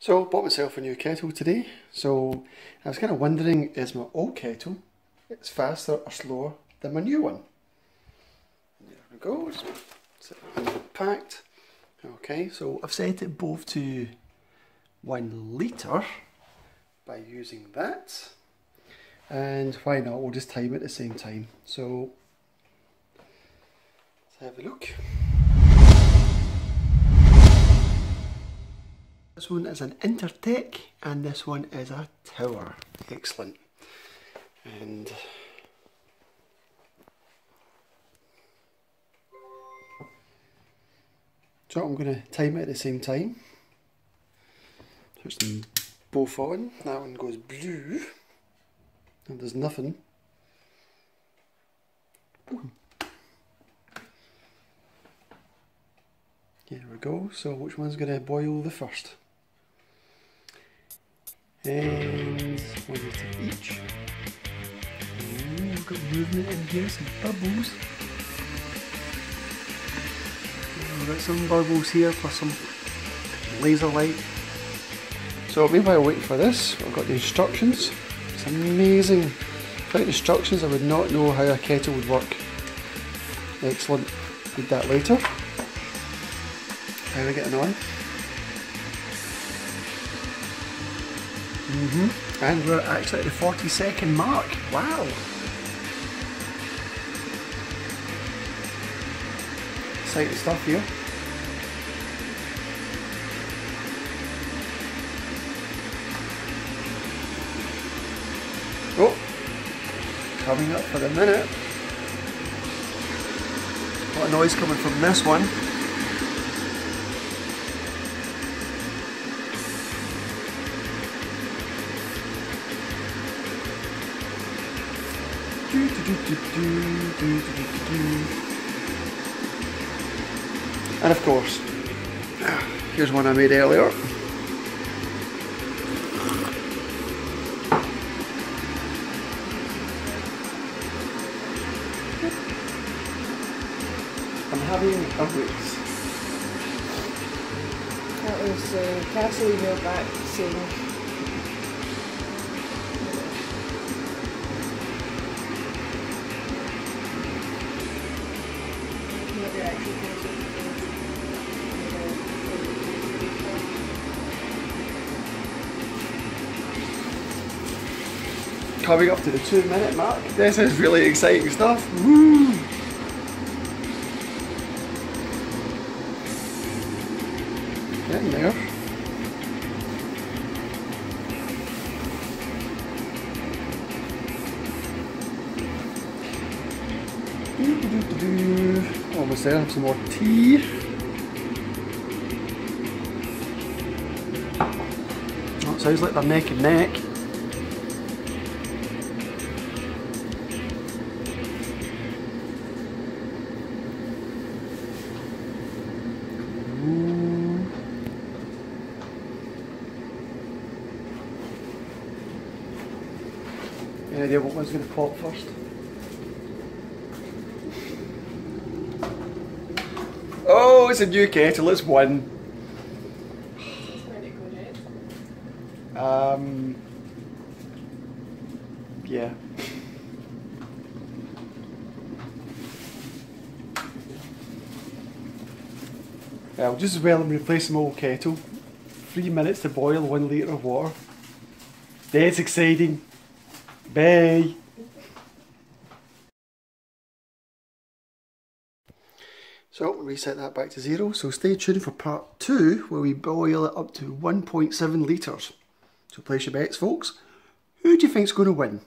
So bought myself a new kettle today. So I was kind of wondering, is my old kettle it's faster or slower than my new one? There it goes. packed. Okay, so I've set it both to one litre by using that. And why not? We'll just time it at the same time. So let's have a look. This one is an Intertech and this one is a Tower. Excellent. And so I'm going to time it at the same time. Switch them both on. That one goes blue. And there's nothing. Here we go. So which one's going to boil the first? And one liter each. Ooh, we've got movement in here, some bubbles. We've got some bubbles here plus some laser light. So meanwhile waiting for this, I've got the instructions. It's amazing. Without instructions I would not know how a kettle would work. Excellent. Read that later. How are we getting on? Mm -hmm. And we're actually at the 40 second mark. Wow. Exciting stuff here. Oh, coming up for the minute. A noise coming from this one. And of course, here's one I made earlier. I'm having a Ritz. That was uh, Cassie emailed back saying Coming up to the two minute mark. This is really exciting stuff. Woo! Getting there. Almost there, have some more tea. Oh, sounds like they're neck and neck. Any idea what one's going to pop first? Oh, it's a new kettle, it's one. Um, yeah. Well, just as well I'm replacing my old kettle. Three minutes to boil one litre of water. That's exciting. Bye. So reset that back to zero. So stay tuned for part two where we boil it up to 1.7 litres. So place your bets folks. Who do you think's going to win?